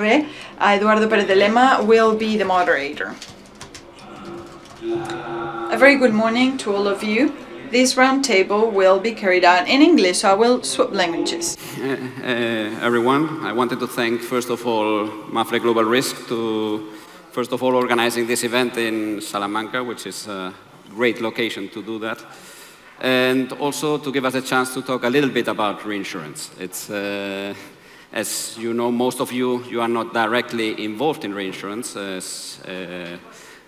Eduardo Perez de Lema will be the moderator. A very good morning to all of you. This roundtable will be carried out in English, so I will swap languages. Uh, uh, everyone, I wanted to thank first of all Mapfre Global Risk to first of all organizing this event in Salamanca, which is a great location to do that, and also to give us a chance to talk a little bit about reinsurance. It's uh, as you know, most of you, you are not directly involved in reinsurance, as, uh,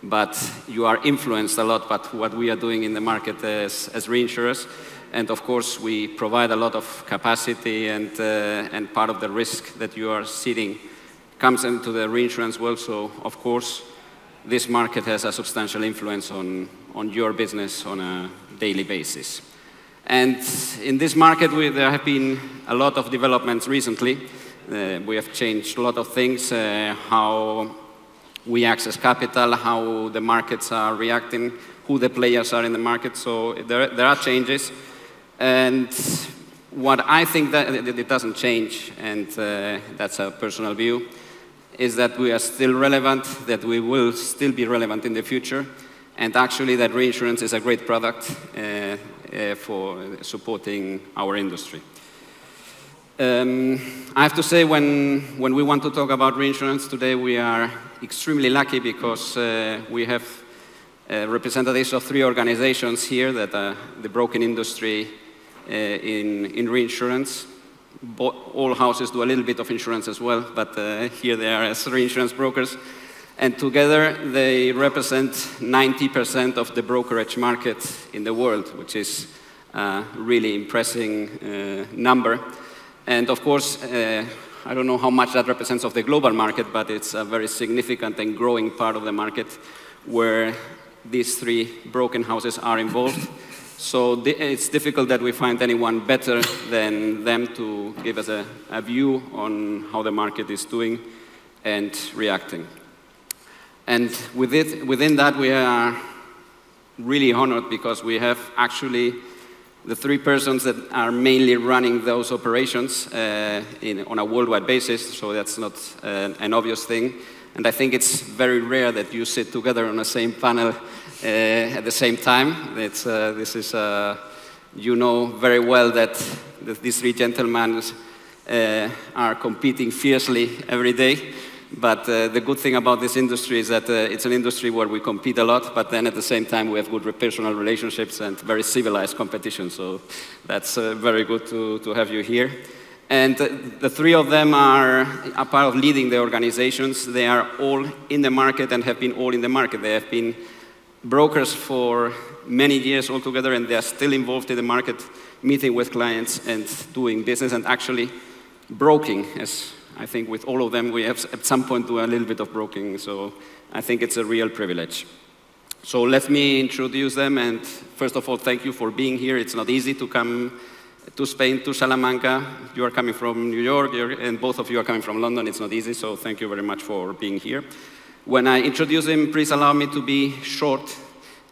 but you are influenced a lot by what we are doing in the market as, as reinsurers. And of course, we provide a lot of capacity and, uh, and part of the risk that you are sitting comes into the reinsurance world. So of course, this market has a substantial influence on, on your business on a daily basis. And in this market, we, there have been a lot of developments recently. Uh, we have changed a lot of things, uh, how we access capital, how the markets are reacting, who the players are in the market. So there, there are changes. And what I think that it doesn't change, and uh, that's a personal view, is that we are still relevant, that we will still be relevant in the future, and actually that reinsurance is a great product uh, uh, for supporting our industry. Um, I have to say, when, when we want to talk about reinsurance today, we are extremely lucky because uh, we have uh, representatives of three organizations here that are the broken industry uh, in, in reinsurance. Bo all houses do a little bit of insurance as well, but uh, here they are as reinsurance brokers. And together they represent 90% of the brokerage market in the world, which is a really impressive uh, number. And of course, uh, I don't know how much that represents of the global market, but it's a very significant and growing part of the market where these three broken houses are involved. So it's difficult that we find anyone better than them to give us a, a view on how the market is doing and reacting. And with it, within that, we are really honored because we have actually the three persons that are mainly running those operations uh, in, on a worldwide basis, so that's not uh, an obvious thing. And I think it's very rare that you sit together on the same panel uh, at the same time. It's, uh, this is, uh, you know very well that these three gentlemen are competing fiercely every day. But uh, the good thing about this industry is that uh, it's an industry where we compete a lot, but then at the same time we have good personal relationships and very civilized competition. So that's uh, very good to, to have you here. And uh, the three of them are a part of leading the organizations. They are all in the market and have been all in the market. They have been brokers for many years altogether, and they are still involved in the market, meeting with clients and doing business and actually broking, as I think with all of them, we have at some point do a little bit of broking, so I think it's a real privilege. So let me introduce them, and first of all, thank you for being here. It's not easy to come to Spain, to Salamanca. You are coming from New York, and both of you are coming from London. It's not easy, so thank you very much for being here. When I introduce them, please allow me to be short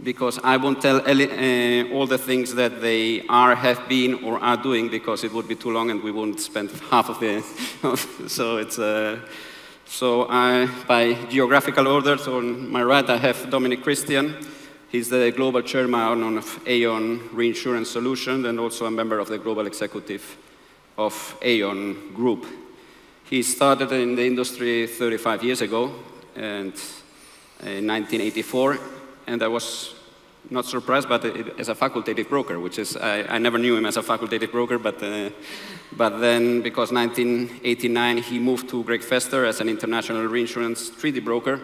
because I won't tell uh, all the things that they are, have been, or are doing because it would be too long and we wouldn't spend half of the. so it's. Uh, so I, by geographical order, so on my right I have Dominic Christian. He's the global chairman of Aon Reinsurance Solutions and also a member of the global executive of Aon Group. He started in the industry 35 years ago and in 1984 and I was not surprised, but as a facultative broker, which is, I, I never knew him as a facultative broker, but, uh, but then because 1989 he moved to Greig Fester as an international reinsurance treaty broker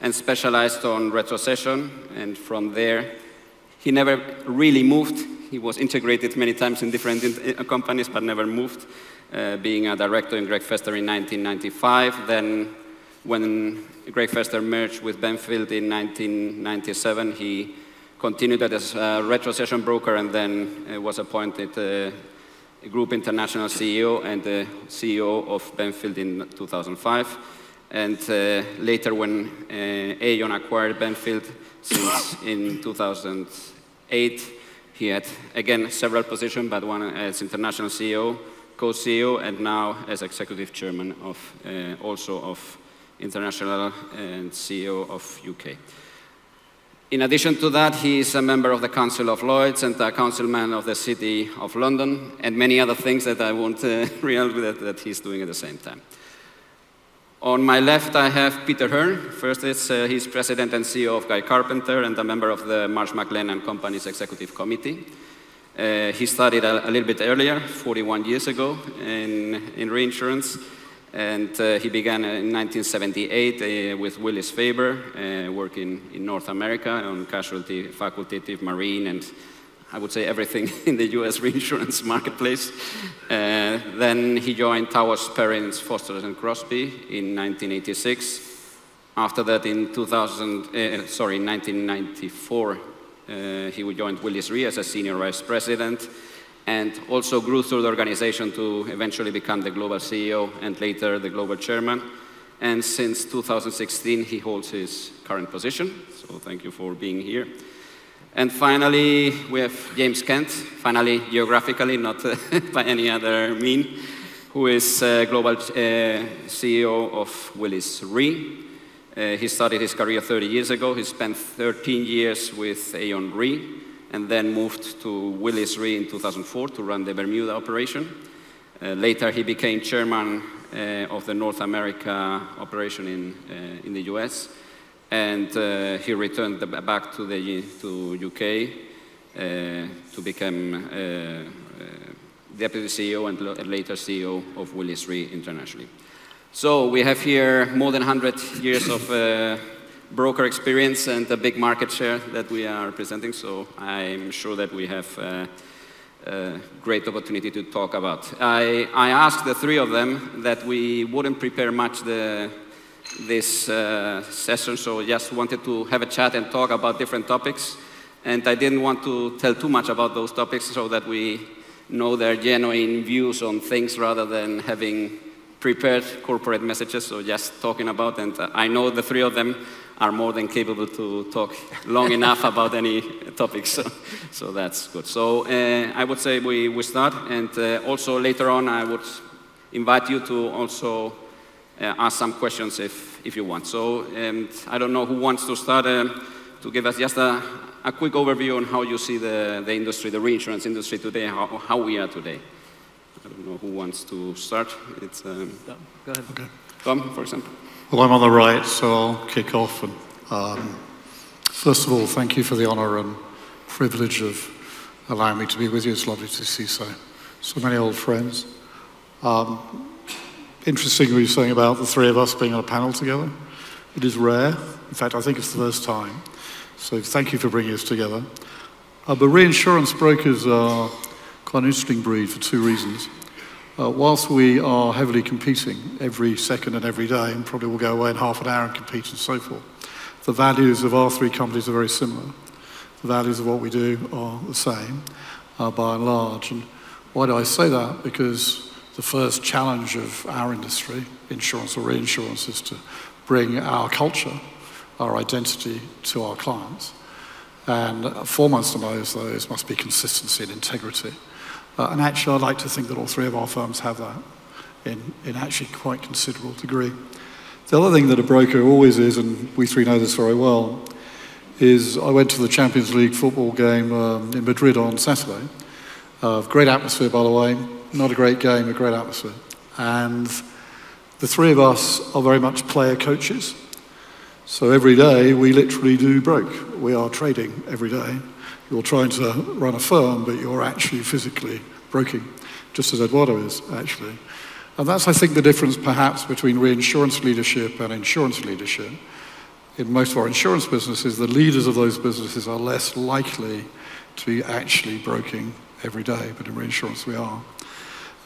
and specialized on retrocession, and from there he never really moved. He was integrated many times in different in companies, but never moved, uh, being a director in Greig Fester in 1995, then when Greig Fester merged with Benfield in 1997, he continued as a retrocession broker and then uh, was appointed uh, Group International CEO and the CEO of Benfield in 2005. And uh, later when Aon acquired Benfield since in 2008, he had, again, several positions, but one as international CEO, co-CEO, and now as executive chairman of also of International and CEO of UK. In addition to that, he is a member of the Council of Lloyds and a councilman of the City of London, and many other things that I won't uh, reveal that, that he's doing at the same time. On my left, I have Peter Hearn. First, is, uh, he's president and CEO of Guy Carpenter and a member of the Marsh McLennan and Company's executive committee. Uh, he started a, a, little bit earlier, 41 years ago, in, in reinsurance. And uh, he began in 1978 uh, with Willis Faber, uh, working in North America on casualty, facultative, marine, and I would say everything in the US reinsurance marketplace. Uh, then he joined Towers Perrins, Forster and Crosby in 1986. After that, in 2000, uh, sorry, 1994, uh, he joined Willis Re as a senior vice president and also grew through the organization to eventually become the global CEO and later the global chairman. And since 2016, he holds his current position. So thank you for being here. And finally, we have James Kent, finally geographically, not by any other mean, who is uh, global uh, CEO of Willis Re. Uh, he started his career 30 years ago. He spent 13 years with Aon Re and then moved to Willis Re in 2004 to run the Bermuda operation. Uh, later, he became chairman uh, of the North America operation in, uh, in the US, and uh, he returned the, back to the to UK uh, to become uh, deputy CEO and later CEO of Willis Re internationally. So we have here more than 100 years of broker experience and a big market share that we are presenting, so I'm sure that we have uh, a great opportunity to talk about. I, I asked the three of them that we wouldn't prepare much the, this uh, session, so just wanted to have a chat and talk about different topics. And I didn't want to tell too much about those topics so that we know their genuine views on things rather than having prepared corporate messages, so just talking about, and I know the three of them are more than capable to talk long enough about any topic, so, so that's good. So uh, I would say we, we start, and uh, also later on I would invite you to also uh, ask some questions if, if you want. So um, I don't know who wants to start um, to give us just a, a quick overview on how you see the, the industry, the reinsurance industry today, how, how we are today. I don't know who wants to start. It's um, Go ahead. Okay. Tom, for example. Well, I'm on the right, so I'll kick off. And um, first of all, thank you for the honour and privilege of allowing me to be with you. It's lovely to see so so many old friends. Um, interesting what you're saying about the three of us being on a panel together. It is rare. In fact, I think it's the first time. So thank you for bringing us together. Uh, but reinsurance brokers are quite an interesting breed for two reasons. Uh, whilst we are heavily competing every second and every day, and probably will go away in half an hour and compete and so forth, the values of our three companies are very similar. The values of what we do are the same uh, by and large. And why do I say that? Because the first challenge of our industry, insurance or reinsurance, is to bring our culture, our identity to our clients. And foremost among those must be consistency and integrity. Uh, and actually, I'd like to think that all three of our firms have that in, in actually quite considerable degree. The other thing that a broker always is, and we three know this very well, is I went to the Champions League football game um, in Madrid on Saturday. Uh, great atmosphere, by the way. Not a great game, a great atmosphere. And the three of us are very much player coaches. So every day we literally do broke. We are trading every day. You're trying to run a firm, but you're actually physically broking, just as Eduardo is, actually. And that's, I think, the difference perhaps between reinsurance leadership and insurance leadership. In most of our insurance businesses, the leaders of those businesses are less likely to be actually broking every day, but in reinsurance we are.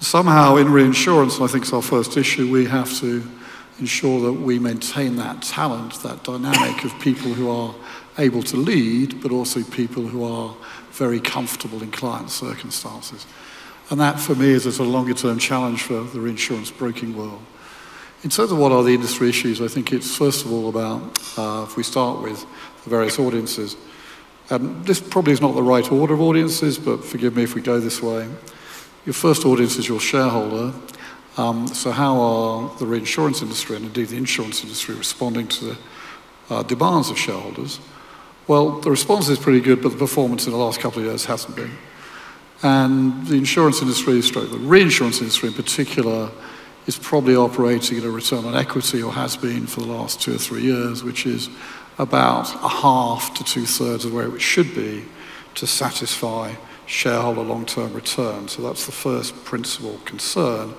Somehow in reinsurance, and I think it's our first issue, we have to ensure that we maintain that talent, that dynamic of people who are able to lead, but also people who are very comfortable in client circumstances. And that, for me, is a sort of longer term challenge for the reinsurance broking world. In terms of what are the industry issues, I think it's first of all about, uh, if we start with the various audiences, and this probably is not the right order of audiences, but forgive me if we go this way. your first audience is your shareholder. Um, so how are the reinsurance industry and indeed the insurance industry responding to the uh, demands of shareholders? Well, the response is pretty good, but the performance in the last couple of years hasn't been. And the insurance industry, the reinsurance industry in particular, is probably operating at a return on equity or has been for the last two or three years, which is about a half to two thirds of where it should be to satisfy shareholder long-term return. So that's the first principal concern,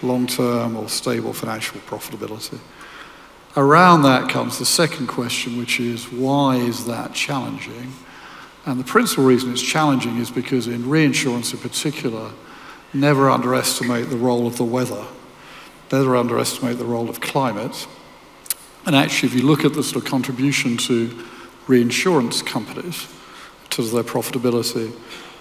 long-term or stable financial profitability. Around that comes the second question, which is why is that challenging? And the principal reason it's challenging is because in reinsurance in particular, never underestimate the role of the weather, never underestimate the role of climate. And actually, if you look at the sort of contribution to reinsurance companies, to their profitability,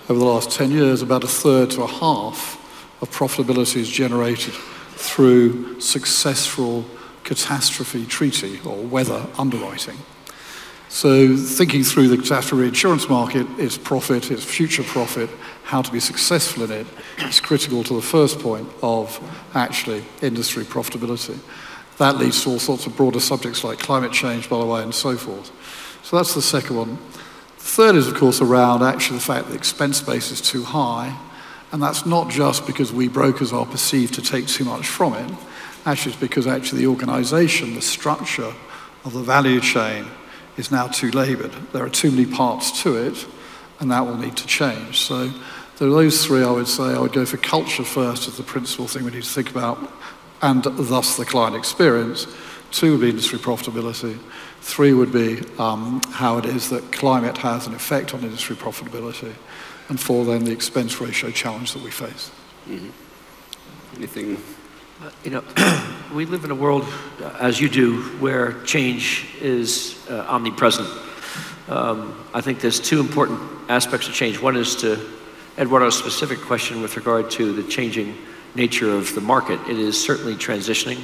over the last 10 years, about a third to a half of profitability is generated through successful catastrophe treaty or weather underwriting. So thinking through the catastrophe insurance market, its profit, its future profit, how to be successful in it is critical to the first point of actually industry profitability. That leads to all sorts of broader subjects like climate change, by the way, and so forth. So that's the second one. The third is, of course, around actually the fact that the expense base is too high, and that's not just because we brokers are perceived to take too much from it. Actually, it's because actually the organization, the structure of the value chain is now too labored. There are too many parts to it, and that will need to change. So there are those three I would say. I would go for culture first as the principal thing we need to think about, and thus the client experience. Two would be industry profitability. Three would be um, how it is that climate has an effect on industry profitability. And four, then the expense ratio challenge that we face. Mm-hmm. Anything you know, we live in a world, uh, as you do, where change is uh, omnipresent. Um, I think there's two important aspects of change. One is to Eduardo's specific question with regard to the changing nature of the market. It is certainly transitioning.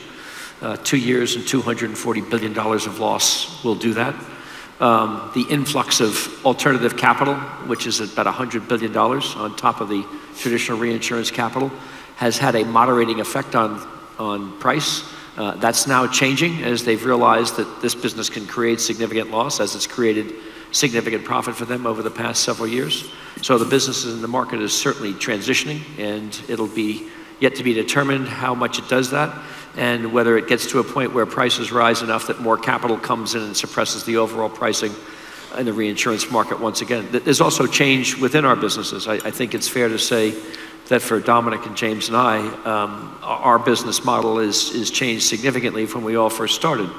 Uh, two years and $240 billion of loss will do that. Um, the influx of alternative capital, which is about $100 billion on top of the traditional reinsurance capital, has had a moderating effect on, on price. Uh, that's now changing as they've realized that this business can create significant loss as it's created significant profit for them over the past several years. So the businesses in the market is certainly transitioning and it'll be yet to be determined how much it does that and whether it gets to a point where prices rise enough that more capital comes in and suppresses the overall pricing in the reinsurance market once again. There's also change within our businesses. I, I think it's fair to say that for Dominic and James and I, um, our business model is, is changed significantly from when we all first started.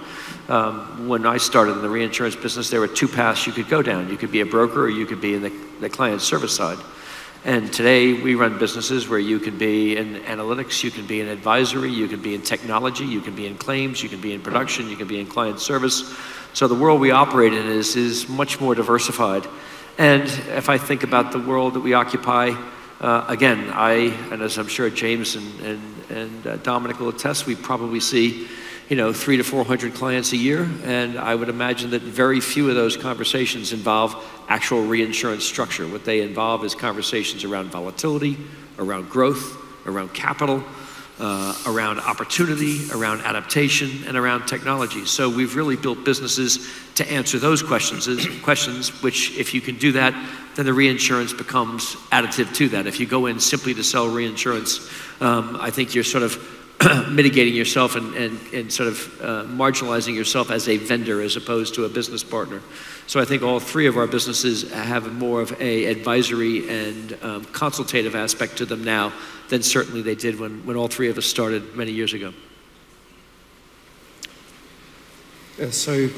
Um, when I started in the reinsurance business, there were two paths you could go down. You could be a broker or you could be in the, the client service side. And today we run businesses where you can be in analytics, you can be in advisory, you can be in technology, you can be in claims, you can be in production, you can be in client service. So the world we operate in is, is much more diversified. And if I think about the world that we occupy, uh, again, I, and as I'm sure James and, and, and uh, Dominic will attest, we probably see, you know, three to 400 clients a year. And I would imagine that very few of those conversations involve actual reinsurance structure. What they involve is conversations around volatility, around growth, around capital, uh, around opportunity, around adaptation, and around technology. So we've really built businesses to answer those questions, questions which if you can do that, then the reinsurance becomes additive to that. If you go in simply to sell reinsurance, um, I think you're sort of mitigating yourself and, and, and sort of uh, marginalizing yourself as a vendor as opposed to a business partner. So I think all three of our businesses have more of a advisory and um, consultative aspect to them now than certainly they did when, when all three of us started many years ago. Yeah, so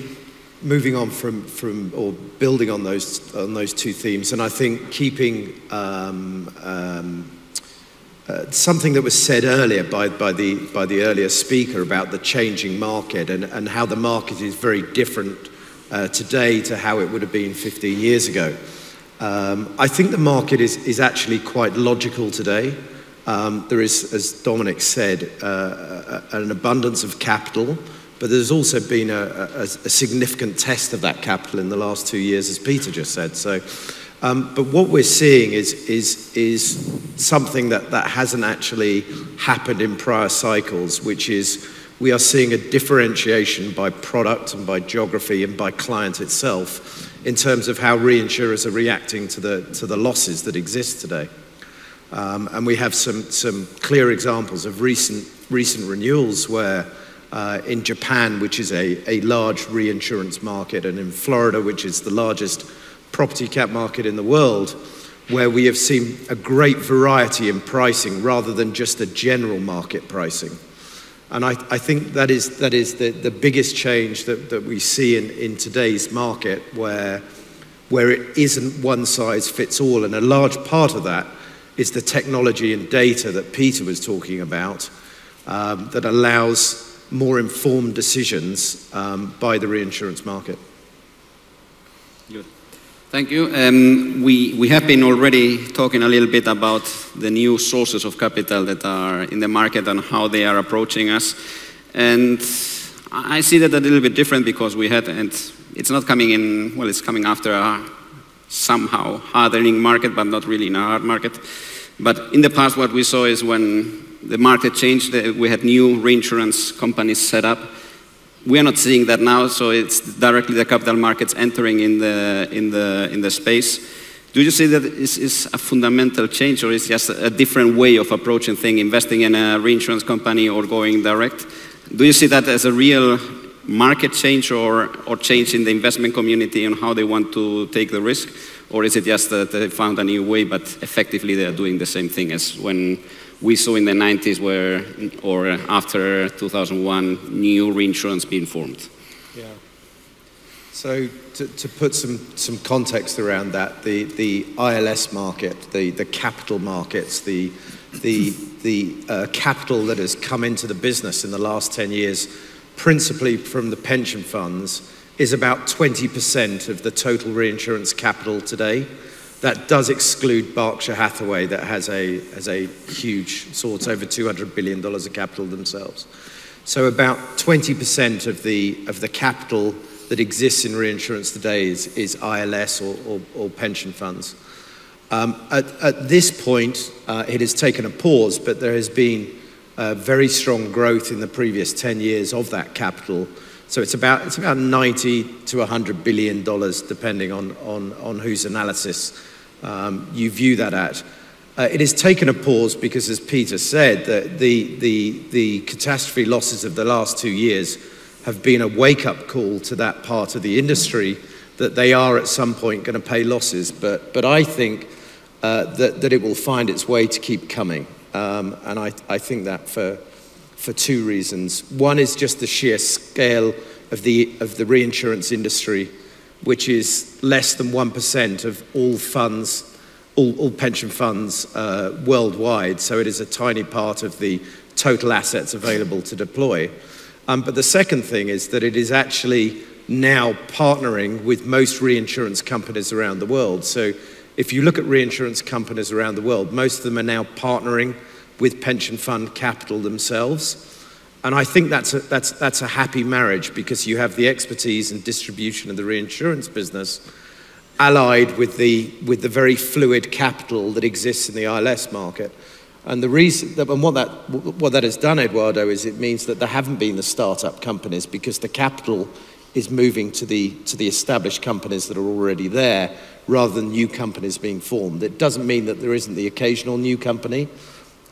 moving on from, from or building on those on those two themes, and I think keeping um, um, uh, something that was said earlier by, by, the, by the earlier speaker about the changing market and, and how the market is very different uh, today to how it would have been 15 years ago. Um, I think the market is, is actually quite logical today. Um, there is, as Dominic said, uh, an abundance of capital, but there's also been a, a, a, significant test of that capital in the last two years, as Peter just said. So Um, but what we're seeing is, is, is something that, that hasn't actually happened in prior cycles, which is we are seeing a differentiation by product and by geography and by client itself in terms of how reinsurers are reacting to the, to the losses that exist today. Um, and we have some, some clear examples of recent, recent renewals where uh, in Japan, which is a, a large reinsurance market, and in Florida, which is the largest property cat market in the world, where we have seen a great variety in pricing rather than just a general market pricing. And I, I think that is, that is the, the biggest change that, that we see in, in today's market, where, where it isn't one size fits all. And a large part of that is the technology and data that Peter was talking about um, that allows more informed decisions um, by the reinsurance market. Good. Thank you. Um, we, we have been already talking a little bit about the new sources of capital that are in the market and how they are approaching us. And I see that a little bit different because we had, and it's not coming in, well, it's coming after a somehow hardening market, but not really in a hard market. But in the past, what we saw is when the market changed, we had new reinsurance companies set up. We are not seeing that now, so it's directly the capital markets entering in the, in the, in the space. Do you see that is, is a fundamental change or is just a different way of approaching things, investing in a reinsurance company or going direct? Do you see that as a real market change or, or change in the investment community and how they want to take the risk? Or is it just that they found a new way, but effectively they are doing the same thing as when we saw in the 90s where, or after 2001, new reinsurance being formed? Yeah. So to, to put some, some context around that, the, the ILS market, the, the capital markets, the, the, the uh, capital that has come into the business in the last 10 years, principally from the pension funds, is about 20% of the total reinsurance capital today. That does exclude Berkshire Hathaway, that has a, has a huge, sorts over $200 billion of capital themselves. So about 20% of the, of the capital that exists in reinsurance today is, is ILS or, or, or pension funds. Um, at, at, this point, uh, it has taken a pause, but there has been uh, very strong growth in the previous 10 years of that capital. So it's about, it's about 90 to 100 billion dollars, depending on, on, on whose analysis um, you view that at. Uh, it has taken a pause because, as Peter said, the, the, the, the catastrophe losses of the last two years have been a wake up call to that part of the industry that they are at some point going to pay losses. But, but I think uh, that, that it will find its way to keep coming. Um, and I, I think that for, for two reasons. One is just the sheer scale of the, of the reinsurance industry which is less than 1% of all funds, all, all pension funds uh, worldwide. So it is a tiny part of the total assets available to deploy. Um, but the second thing is that it is actually now partnering with most reinsurance companies around the world. So if you look at reinsurance companies around the world, most of them are now partnering with pension fund capital themselves. And I think that's a, that's, that's a happy marriage because you have the expertise and distribution of the reinsurance business allied with the, with the very fluid capital that exists in the ILS market. And the reason that, and what that, what that has done, Eduardo, is it means that there haven't been the startup companies because the capital is moving to the, to the established companies that are already there rather than new companies being formed. It doesn't mean that there isn't the occasional new company,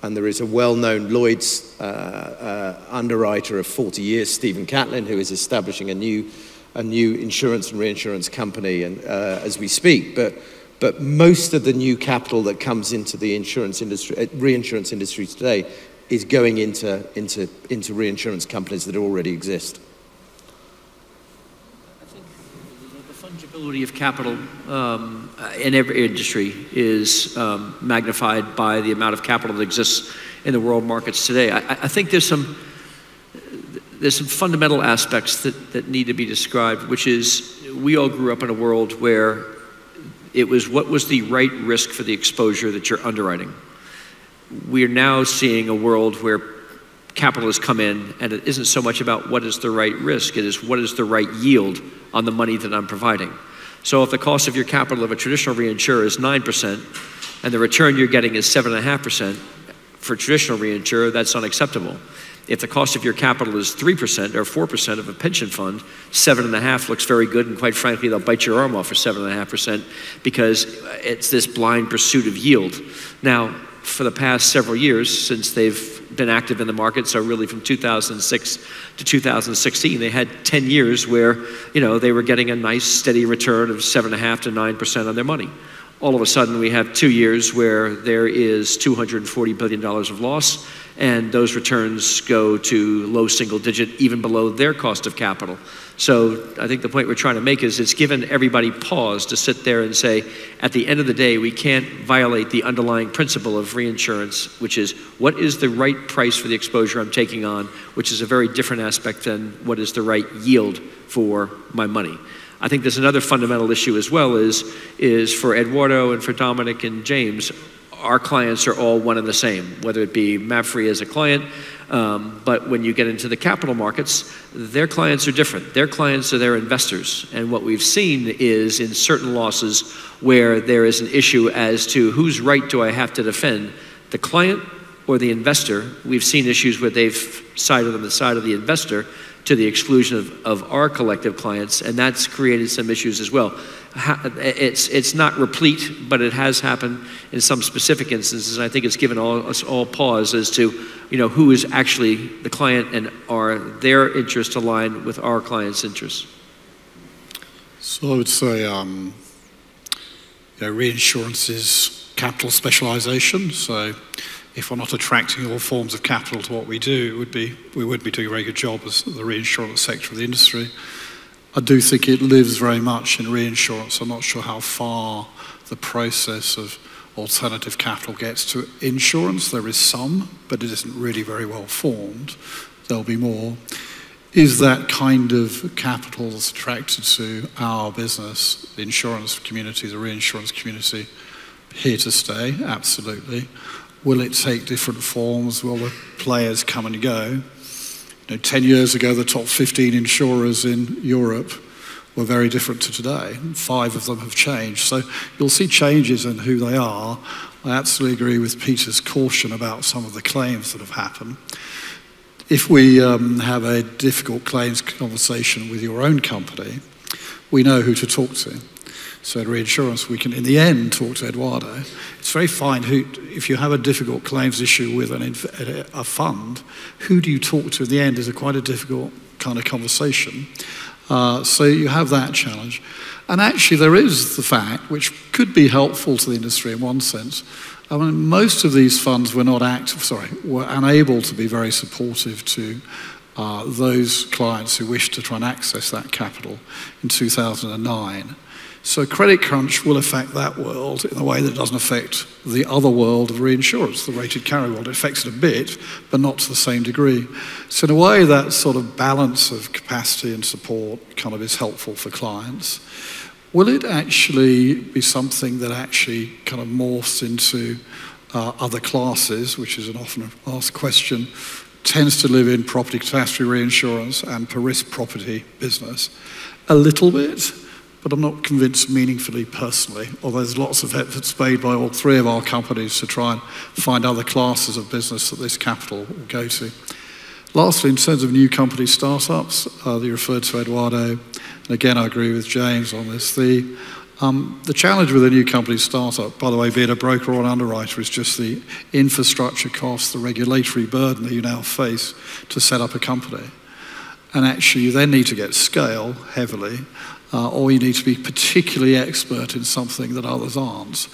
and there is a well-known Lloyd's uh, uh, underwriter of 40 years, Stephen Catlin, who is establishing a new, a new insurance and reinsurance company and, uh, as we speak. But, but most of the new capital that comes into the insurance industry, uh, reinsurance industry today is going into, into, into reinsurance companies that already exist. Fungibility of capital um, in every industry is um, magnified by the amount of capital that exists in the world markets today. I, I, think there's some there's some fundamental aspects that, that need to be described, which is we all grew up in a world where it was what was the right risk for the exposure that you're underwriting. We are now seeing a world where capital has come in and it isn't so much about what is the right risk, it is what is the right yield on the money that I'm providing. So if the cost of your capital of a traditional reinsurer is 9% and the return you're getting is 7.5%, for traditional reinsurer, that's unacceptable. If the cost of your capital is 3% or 4% of a pension fund, 7.5 looks very good, and quite frankly, they'll bite your arm off for 7.5% because it's this blind pursuit of yield. Now, for the past several years, since they've been active in the market, so really from 2006 to 2016, they had 10 years where, you know, they were getting a nice steady return of 7.5 to 9% on their money all of a sudden we have two years where there is $240 billion of loss and those returns go to low single digit, even below their cost of capital. So I think the point we're trying to make is it's given everybody pause to sit there and say, at the end of the day, we can't violate the underlying principle of reinsurance, which is what is the right price for the exposure I'm taking on, which is a very different aspect than what is the right yield for my money. I think there's another fundamental issue as well is, is for Eduardo and for Dominic and James, our clients are all one and the same, whether it be MAPFRE as a client, um, but when you get into the capital markets, their clients are different. Their clients are their investors. And what we've seen is in certain losses where there is an issue as to whose right do I have to defend, the client or the investor, we've seen issues where they've sided on the side of the investor to the exclusion of, of our collective clients, and that's created some issues as well. It's, it's not replete, but it has happened in some specific instances, and I think it's given all, us all pause as to you know, who is actually the client and are their interests aligned with our client's interests. So I would say um, you know, reinsurance is capital specialization, so if we're not attracting all forms of capital to what we do, would be, we would be doing a very good job as the reinsurance sector of the industry. I do think it lives very much in reinsurance. I'm not sure how far the process of alternative capital gets to insurance. There is some, but it isn't really very well formed. There'll be more. Is that kind of capital that's attracted to our business, the insurance community, the reinsurance community, here to stay? Absolutely. Will it take different forms? Will the players come and go? You know, 10 years ago, the top 15 insurers in Europe were very different to today. Five of them have changed. So you'll see changes in who they are. I absolutely agree with Peter's caution about some of the claims that have happened. If we um, have a difficult claims conversation with your own company, we know who to talk to. So in reinsurance, we can, in the end, talk to Eduardo. It's very fine who, if you have a difficult claims issue with an, a fund, who do you talk to in the end is a quite a difficult kind of conversation. Uh, so you have that challenge. And actually, there is the fact, which could be helpful to the industry in one sense. I mean, most of these funds were not active, sorry, were unable to be very supportive to uh, those clients who wished to try and access that capital in 2009. So credit crunch will affect that world in a way that doesn't affect the other world of reinsurance, the rated carrier world. It affects it a bit, but not to the same degree. So in a way, that sort of balance of capacity and support kind of is helpful for clients. Will it actually be something that actually kind of morphs into uh, other classes, which is an often asked question, tends to live in property catastrophe reinsurance and per risk property business? A little bit but I'm not convinced meaningfully personally, although there's lots of efforts made by all three of our companies to try and find other classes of business that this capital will go to. Lastly, in terms of new company startups, uh, you referred to Eduardo, and again I agree with James on this. The, um, the challenge with a new company startup, by the way, being a broker or an underwriter, is just the infrastructure costs, the regulatory burden that you now face to set up a company. And actually, you then need to get scale heavily uh, or you need to be particularly expert in something that others aren't.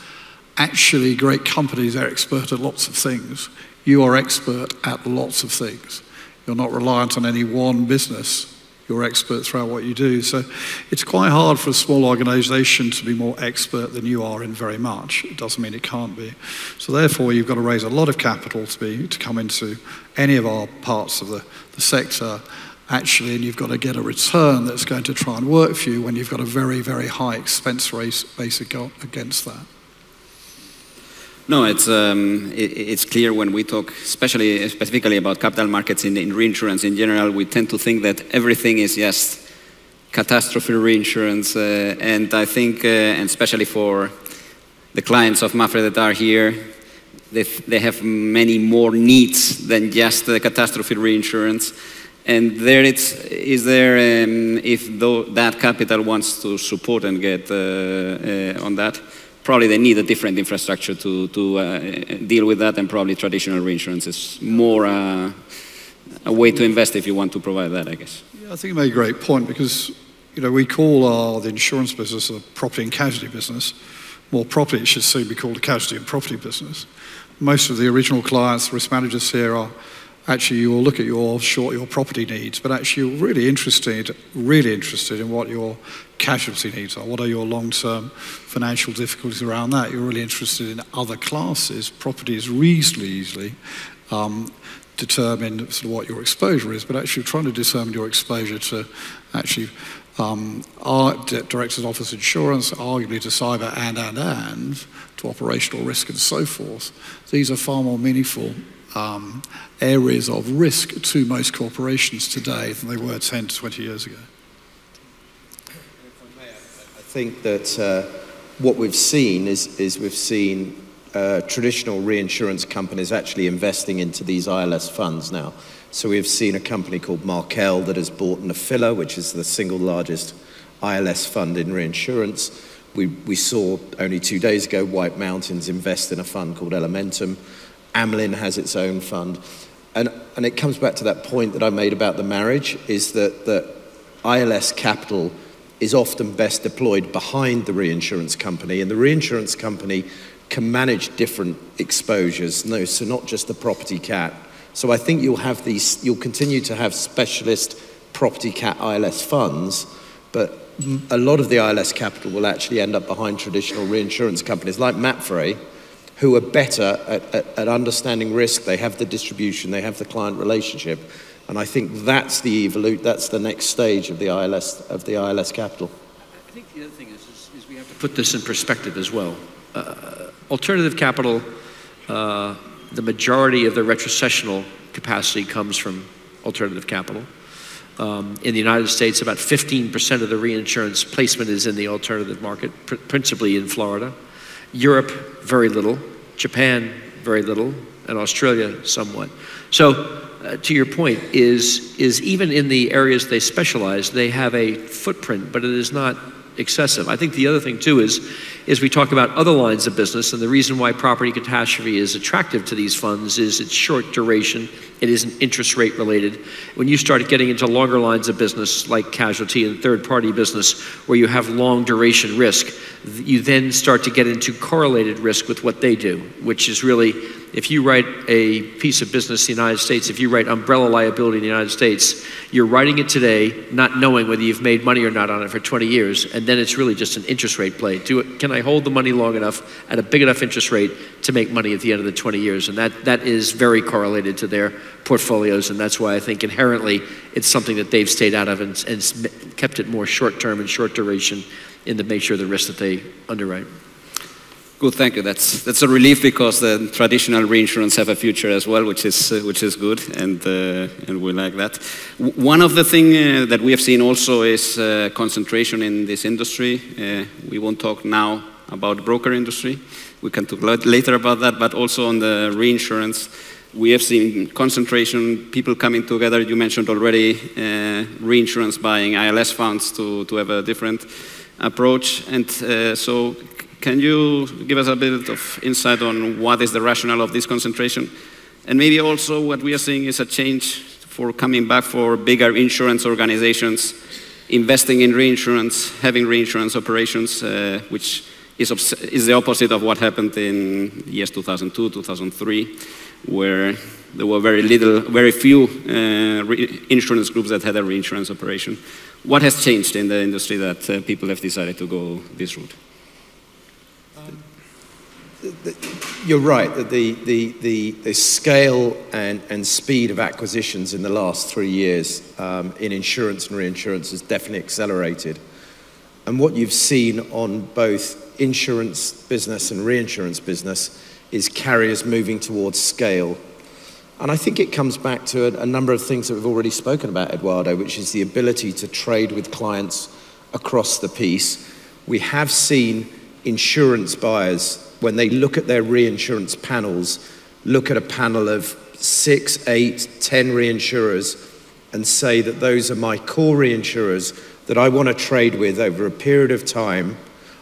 Actually, great companies are expert at lots of things. You are expert at lots of things. You're not reliant on any one business. You're expert throughout what you do. So it's quite hard for a small organization to be more expert than you are in very much. It doesn't mean it can't be. So therefore, you've got to raise a lot of capital to, be, to come into any of our parts of the, the sector actually, and you've got to get a return that's going to try and work for you when you've got a very, very high expense rate basic against that. No, it's, um, it, it's clear when we talk, especially specifically about capital markets in, in reinsurance in general, we tend to think that everything is just catastrophe reinsurance, uh, and I think, uh, and especially for the clients of Mapfre that are here, they, they have many more needs than just the catastrophe reinsurance. And there it's, is there, um, if though that capital wants to support and get uh, uh, on that, probably they need a different infrastructure to, to uh, deal with that, and probably traditional reinsurance is more uh, a way to invest if you want to provide that, I guess. Yeah, I think you made a great point because, you know, we call our, the insurance business a property and casualty business. More property, it should soon be called a casualty and property business. Most of the original clients, risk managers here are actually you will look at your short your property needs, but actually you're really interested, really interested in what your casualty needs are. What are your long-term financial difficulties around that? You're really interested in other classes. Property is reasonably easily um, determine sort of what your exposure is, but actually trying to determine your exposure to actually um, our director's office insurance, arguably to cyber and and and to operational risk and so forth. These are far more meaningful um, areas of risk to most corporations today than they were 10 to 20 years ago. I think that uh, what we've seen is, is we've seen uh, traditional reinsurance companies actually investing into these ILS funds now. So we've seen a company called Markel that has bought Nephila, which is the single largest ILS fund in reinsurance. We, we saw only two days ago White Mountains invest in a fund called Elementum. Amlin has its own fund. And, and it comes back to that point that I made about the marriage, is that, that ILS capital is often best deployed behind the reinsurance company, and the reinsurance company can manage different exposures, no, so not just the property cat. So I think you'll have these, you'll continue to have specialist property cat ILS funds, but a lot of the ILS capital will actually end up behind traditional reinsurance companies like Mapfre, who are better at, at, at, understanding risk. They have the distribution, they have the client relationship. And I think that's the evolute, that's the next stage of the ILS, of the ILS capital. I think the other thing is, is, is we have to put this in perspective as well. Uh, alternative capital, uh, the majority of the retrocessional capacity comes from alternative capital. Um, in the United States, about 15% of the reinsurance placement is in the alternative market, pr principally in Florida. Europe, very little. Japan, very little. And Australia, somewhat. So, uh, to your point, is, is even in the areas they specialize, they have a footprint, but it is not excessive. I think the other thing, too, is, is we talk about other lines of business, and the reason why property catastrophe is attractive to these funds is it's short duration, it isn't interest rate related. When you start getting into longer lines of business, like casualty and third party business, where you have long duration risk, you then start to get into correlated risk with what they do, which is really if you write a piece of business in the United States, if you write umbrella liability in the United States, you're writing it today, not knowing whether you've made money or not on it for 20 years, and then it's really just an interest rate play. Do it, can I hold the money long enough at a big enough interest rate to make money at the end of the 20 years? And that, that is very correlated to their portfolios, and that's why I think inherently it's something that they've stayed out of and, and kept it more short term and short duration in to make sure the risk that they underwrite. Good, thank you. That's that's a relief because the traditional reinsurance have a future as well, which is uh, which is good, and uh, and we like that. W one of the things uh, that we have seen also is uh, concentration in this industry. Uh, we won't talk now about broker industry. We can talk later about that, but also on the reinsurance. We have seen concentration, people coming together. You mentioned already uh, reinsurance buying ILS funds to, to have a different approach. And so can you give us a bit of insight on what is the rationale of this concentration? And maybe also what we are seeing is a change for coming back for bigger insurance organizations, investing in reinsurance, having reinsurance operations, uh, which is, is the opposite of what happened in years 2002, 2003, where there were very little, very few uh, insurance groups that had a reinsurance operation. What has changed in the industry that uh, people have decided to go this route? You're right that the, the, the, the scale and, and speed of acquisitions in the last three years um, in insurance and reinsurance has definitely accelerated. And what you've seen on both insurance business and reinsurance business is carriers moving towards scale. And I think it comes back to a, a number of things that we've already spoken about, Eduardo, which is the ability to trade with clients across the piece. We have seen insurance buyers, when they look at their reinsurance panels, look at a panel of six, eight, ten reinsurers and say that those are my core reinsurers that I want to trade with over a period of time.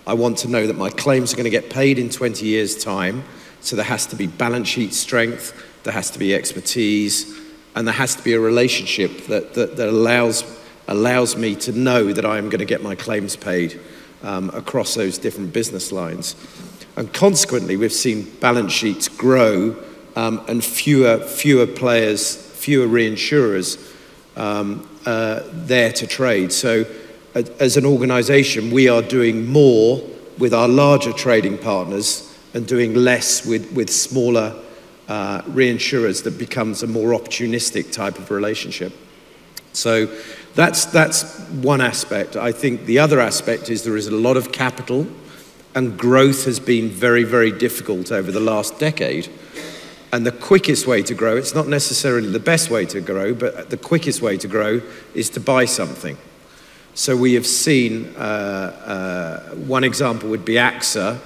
I want to know that my claims are going to get paid in 20 years' time. So there has to be balance sheet strength, there has to be expertise, and there has to be a relationship that, that, that allows, allows me to know that I am going to get my claims paid um, across those different business lines. And consequently, we've seen balance sheets grow um, and fewer, fewer players, fewer reinsurers um, uh, there to trade. So, as an organization, we are doing more with our larger trading partners and doing less with, with smaller uh, reinsurers that becomes a more opportunistic type of relationship. So that's, that's one aspect. I think the other aspect is there is a lot of capital and growth has been very, very difficult over the last decade. And the quickest way to grow, it's not necessarily the best way to grow, but the quickest way to grow is to buy something. So we have seen, uh, uh, one example would be AXA,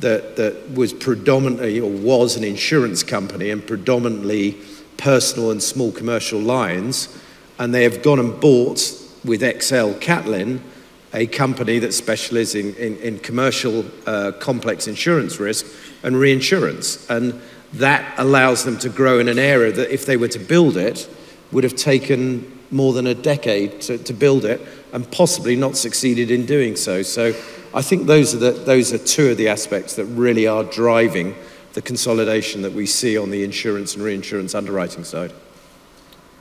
that, that was predominantly or was an insurance company and predominantly personal and small commercial lines. And they have gone and bought with XL Catlin, a company that specializes in, in, in commercial uh, complex insurance risk and reinsurance. And that allows them to grow in an area that if they were to build it, would have taken more than a decade to, to build it and possibly not succeeded in doing so. So I think those are, the, those are two of the aspects that really are driving the consolidation that we see on the insurance and reinsurance underwriting side.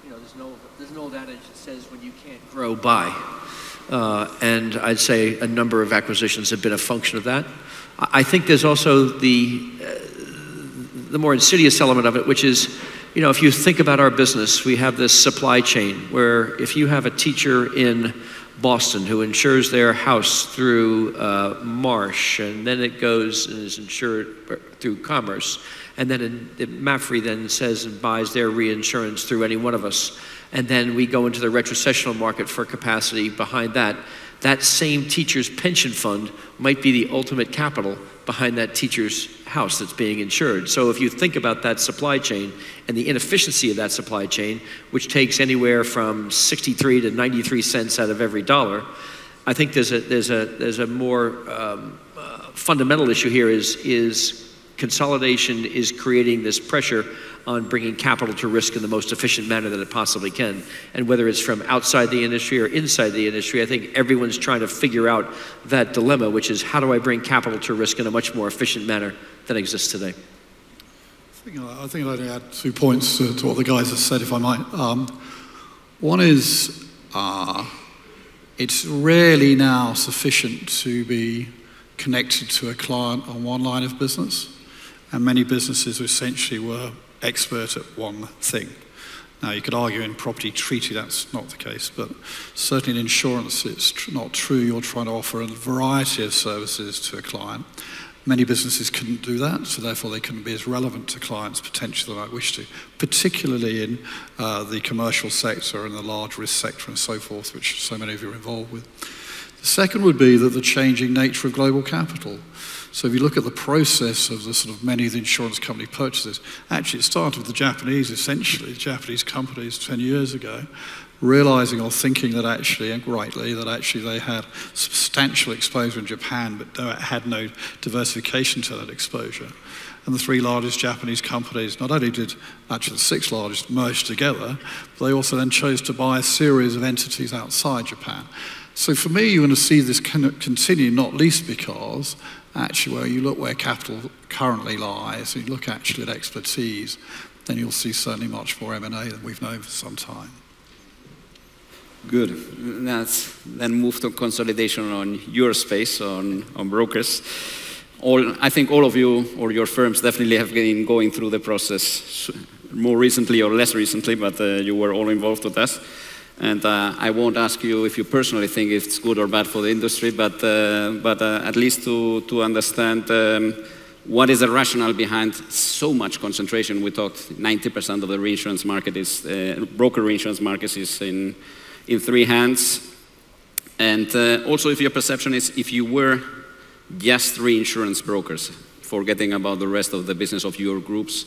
You know, there's an old, adage that says when you can't grow, buy. Uh, and I'd say a number of acquisitions have been a function of that. I think there's also the, uh, the more insidious element of it, which is you know, if you think about our business, we have this supply chain where if you have a teacher in Boston who insures their house through uh, Marsh, and then it goes and is insured through Commerce, and then in, Mapfre then says and buys their reinsurance through any one of us, and then we go into the retrocessional market for capacity behind that. That same teacher's pension fund might be the ultimate capital behind that teacher's house that's being insured. So if you think about that supply chain and the inefficiency of that supply chain, which takes anywhere from 63 to 93 cents out of every dollar, I think there's a, there's a, there's a more um, uh, fundamental issue here is, is consolidation is creating this pressure on bringing capital to risk in the most efficient manner that it possibly can. And whether it's from outside the industry or inside the industry, I think everyone's trying to figure out that dilemma, which is how do I bring capital to risk in a much more efficient manner than exists today? I think I'd only add two points to, to, what the guys have said, if I might. Um, one is uh, it's rarely now sufficient to be connected to a client on one line of business, and many businesses essentially were expert at one thing. Now, you could argue in property treaty that's not the case, but certainly in insurance it's tr- not true. You're trying to offer a variety of services to a client. Many businesses couldn't do that, so therefore they couldn't be as relevant to clients potentially they might wish to, particularly in uh, the commercial sector and the large risk sector and so forth, which so many of you are involved with. The second would be that the changing nature of global capital. So if you look at the process of the sort of many of the insurance company purchases, actually it started with the Japanese, essentially, the Japanese companies 10 years ago, realizing or thinking that actually, and rightly, that actually they had substantial exposure in Japan, but had no diversification to that exposure. And the three largest Japanese companies not only did actually the six largest merge together, but they also then chose to buy a series of entities outside Japan. So for me, you want to see this continue, not least because actually where you look where capital currently lies, and you look actually at expertise, then you'll see certainly much more M&A than we've known for some time. Good. Let's then move to consolidation on your space, on, on brokers. All, I think all of you or your firms definitely have been going through the process more recently or less recently, but uh, you were all involved with us. And uh, I won't ask you if you personally think it's good or bad for the industry, but, uh, but uh, at least to, to understand um, what is the rationale behind so much concentration? We talked 90% of the reinsurance market is, uh, broker reinsurance market is in, in three hands. And uh, also if your perception is if you were just reinsurance brokers, forgetting about the rest of the business of your groups,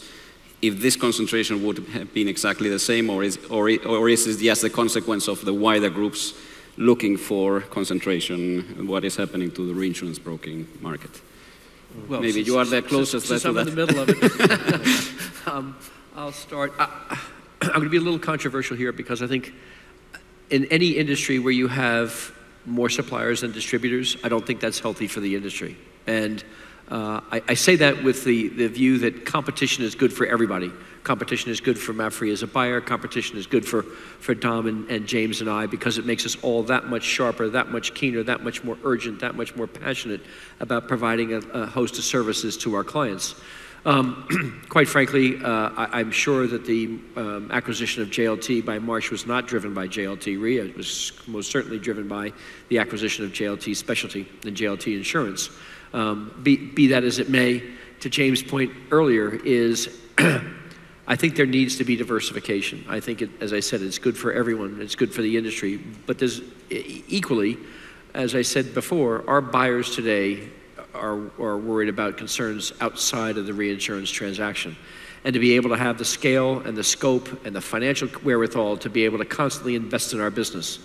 if this concentration would have been exactly the same or is, or, or is it just the consequence of the wider groups looking for concentration, and what is happening to the reinsurance broking market? Well, Maybe you are the closest since, since I'm in the middle of it. um, I'll start. I, I'm going to be a little controversial here because I think in any industry where you have more suppliers than distributors, I don't think that's healthy for the industry. And uh, I, I, say that with the, the view that competition is good for everybody. Competition is good for Mapfre as a buyer. Competition is good for, for Dom and, and James and I because it makes us all that much sharper, that much keener, that much more urgent, that much more passionate about providing a, a host of services to our clients. Um, quite frankly, uh, I, am sure that the um, acquisition of JLT by Marsh was not driven by JLT Re. It was most certainly driven by the acquisition of JLT Specialty and JLT Insurance. Um, be, be that as it may, to James' point earlier, is I think there needs to be diversification. I think, it, as I said, it's good for everyone, it's good for the industry. But there's equally, as I said before, our buyers today are, are worried about concerns outside of the reinsurance transaction. And to be able to have the scale and the scope and the financial wherewithal to be able to constantly invest in our business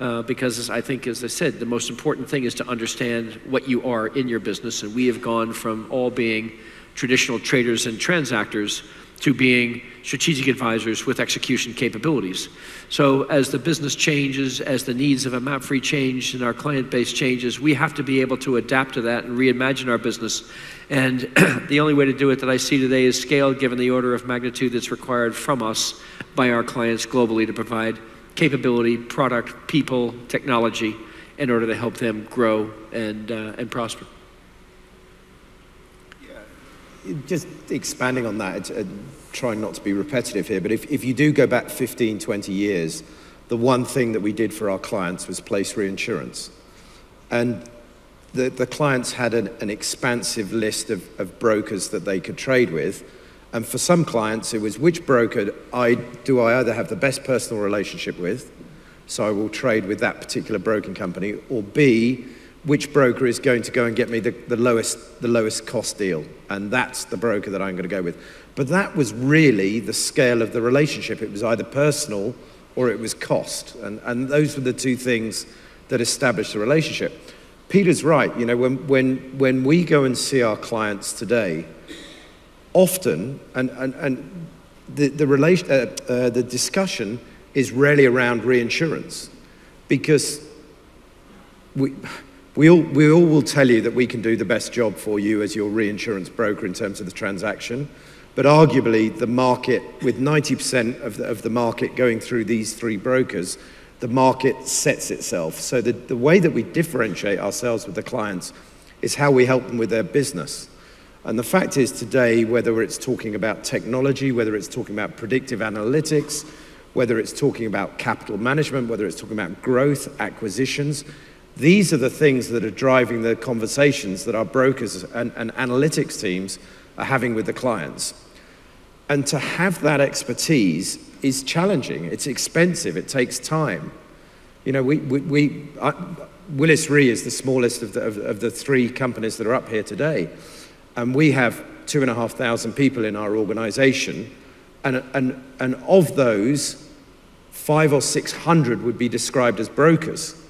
uh, because I think, as I said, the most important thing is to understand what you are in your business. And we have gone from all being traditional traders and transactors to being strategic advisors with execution capabilities. So as the business changes, as the needs of a Mapfre change and our client base changes, we have to be able to adapt to that and reimagine our business. And the only way to do it that I see today is scale, given the order of magnitude that's required from us by our clients globally to provide capability, product, people, technology in order to help them grow and, uh, and prosper. Just expanding on that, uh, trying not to be repetitive here, but if, if you do go back 15, 20 years, the one thing that we did for our clients was place reinsurance. And the, the clients had an, an expansive list of, of brokers that they could trade with and for some clients, it was which broker I, do I either have the best personal relationship with, so I will trade with that particular broking company, or B, which broker is going to go and get me the, the, lowest, the lowest cost deal. And that's the broker that I'm going to go with. But that was really the scale of the relationship. It was either personal or it was cost. And, and those were the two things that established the relationship. Peter's right. You know, when, when, when we go and see our clients today, often, and, and, and the, the, relation, uh, uh, the discussion is rarely around reinsurance because we, we, all, we all will tell you that we can do the best job for you as your reinsurance broker in terms of the transaction. But arguably, the market, with 90% of the, of the market going through these three brokers, the market sets itself. So the, the way that we differentiate ourselves with the clients is how we help them with their business. And the fact is today, whether it's talking about technology, whether it's talking about predictive analytics, whether it's talking about capital management, whether it's talking about growth, acquisitions, these are the things that are driving the conversations that our brokers and, and analytics teams are having with the clients. And to have that expertise is challenging. It's expensive. It takes time. You know, we, we, we I, Willis Re is the smallest of the, of, of the three companies that are up here today and we have two and a half thousand people in our organization, and, and, and of those, five or six hundred would be described as brokers.